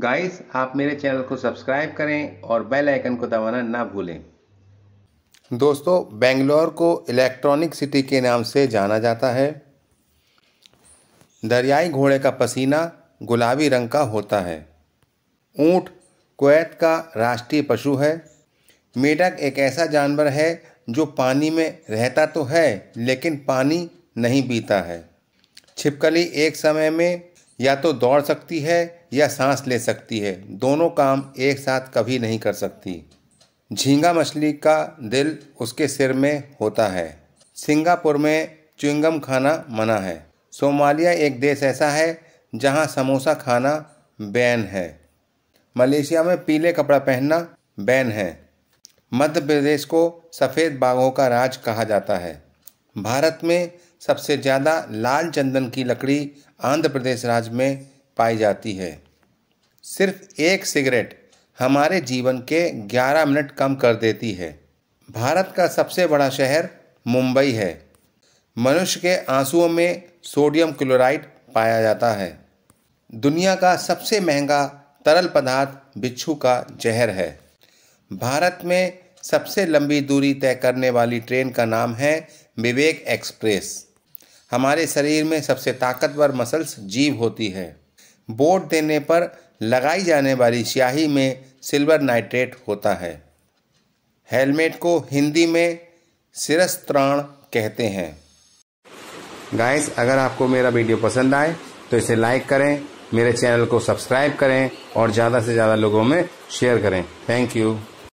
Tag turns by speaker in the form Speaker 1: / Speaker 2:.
Speaker 1: Guys आप मेरे channel को सब्सक्राइब करें और बेल आइकन को दबाना ना भूलें। दोस्तों, बेंगलोर को इलेक्ट्रॉनिक सिटी के नाम से जाना जाता है। दरियाई घोड़े का पसीना गुलाबी रंग का होता है। ऊँट, कुवैत का राष्ट्रीय पशु है। मेढक एक ऐसा जानवर है जो पानी में रहता तो है, लेकिन पानी नहीं पीता है। छिपकली एक समय में या तो दौड़ सकती है या सांस ले सकती है। दोनों काम एक साथ कभी नहीं कर सकती। झींगा मछली का दिल उसके सिर में होता है। सिंगापुर में च्युइंगम खाना मना है। सोमालिया एक देश ऐसा है जहाँ समोसा खाना बैन है। मलेशिया में पीले कपड़ा पहनना बैन है। मध्य प्रदेश को सफ़ेद बाघों का राज कहा जाता है। भारत में सबसे ज़्यादा लाल चंदन की लकड़ी आंध्र प्रदेश राज्य में पाई जाती है। सिर्फ़ एक सिगरेट हमारे जीवन के 11 मिनट कम कर देती है। भारत का सबसे बड़ा शहर मुंबई है। मनुष्य के आंसुओं में सोडियम क्लोराइड पाया जाता है। दुनिया का सबसे महँगा तरल पदार्थ बिच्छू का जहर है। भारत में सबसे लंबी दूरी तय करने वाली ट्रेन का नाम है विवेक एक्सप्रेस। हमारे शरीर में सबसे ताकतवर मसल्स जीव होती है। वोट देने पर लगाई जाने वाली स्याही में सिल्वर नाइट्रेट होता है। हेलमेट को हिंदी में सिरस्त्राण कहते हैं। गाइस, अगर आपको मेरा वीडियो पसंद आए तो इसे लाइक करें, मेरे चैनल को सब्सक्राइब करें और ज़्यादा से ज़्यादा लोगों में शेयर करें। Thank you.